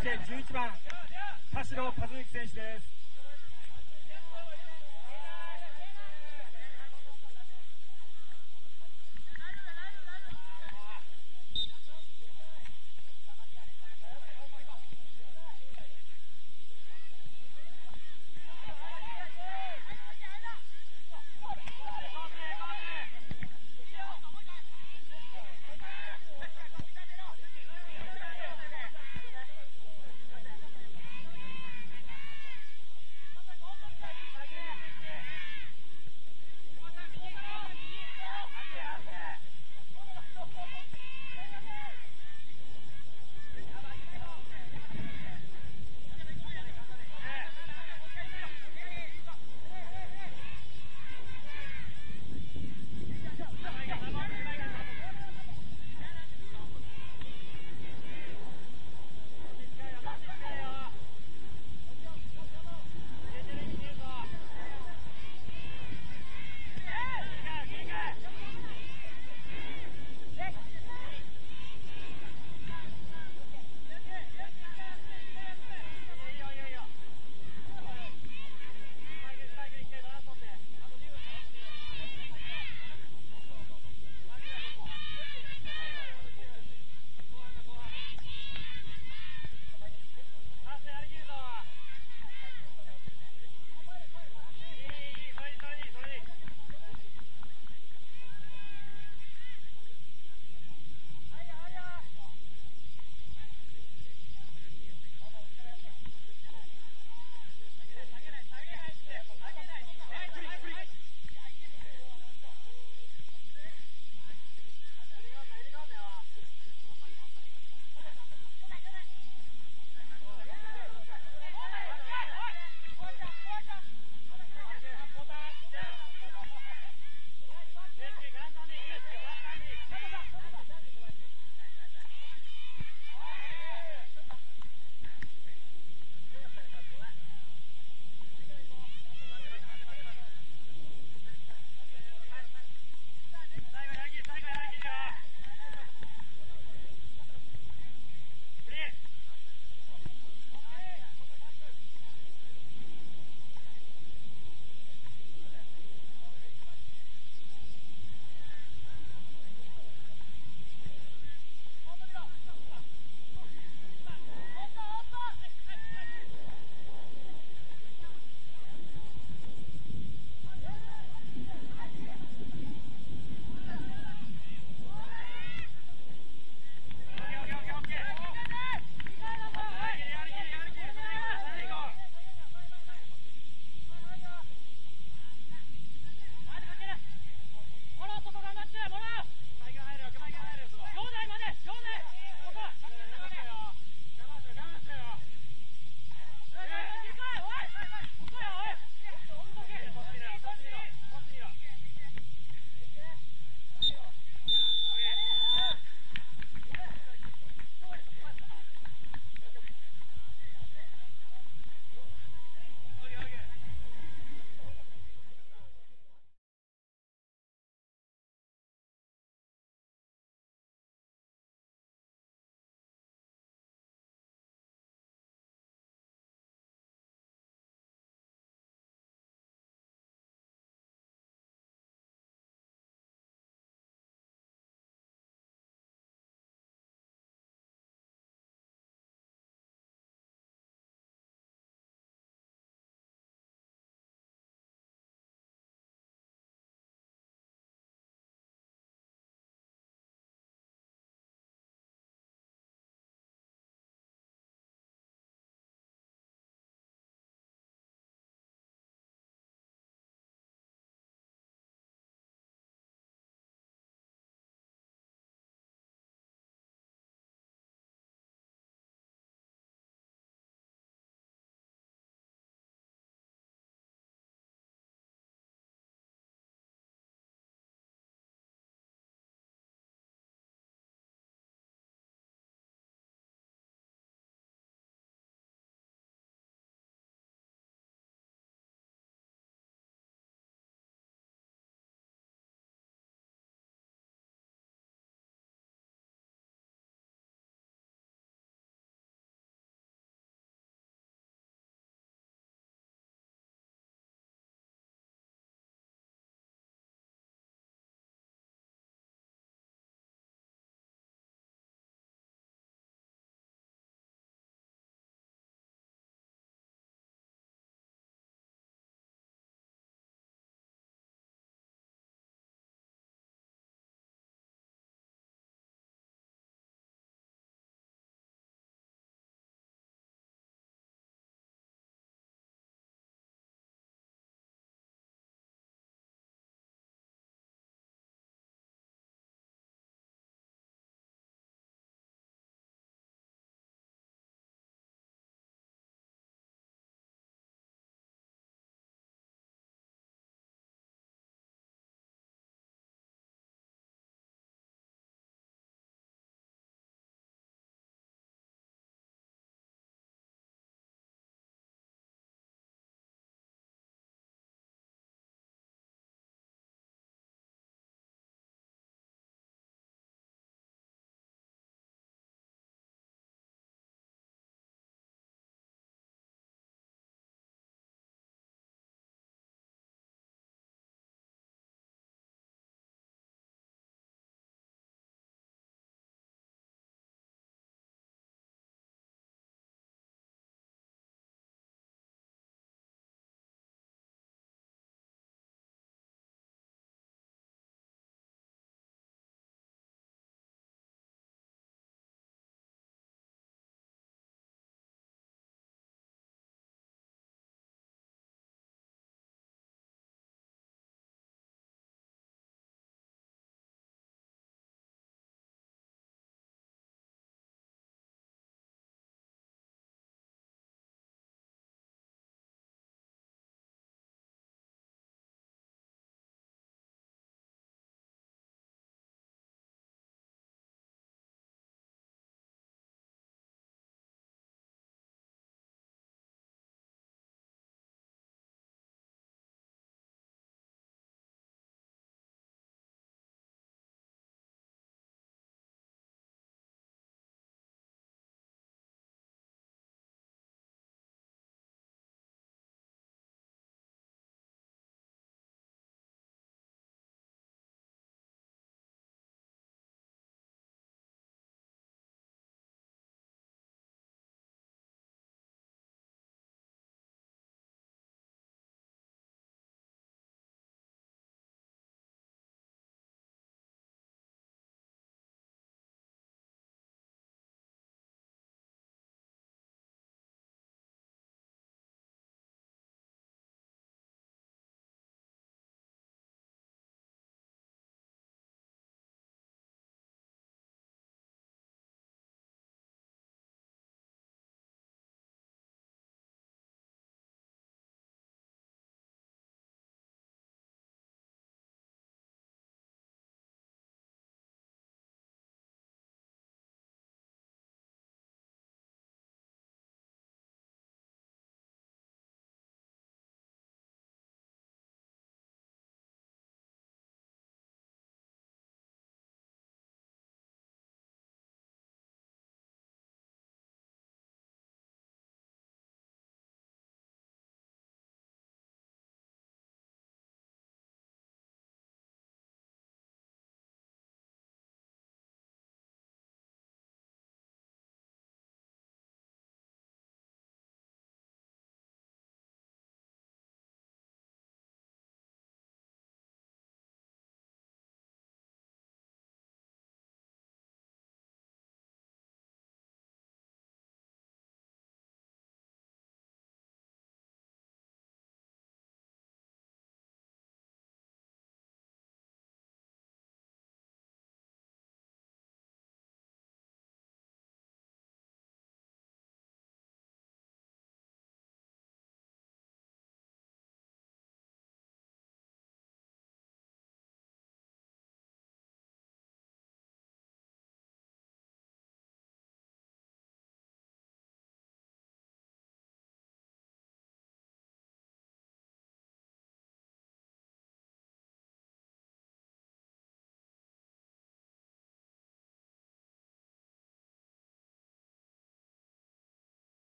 て11番田代和之選手です。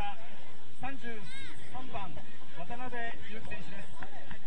た33番渡辺裕樹選手です。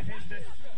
Gefängnis.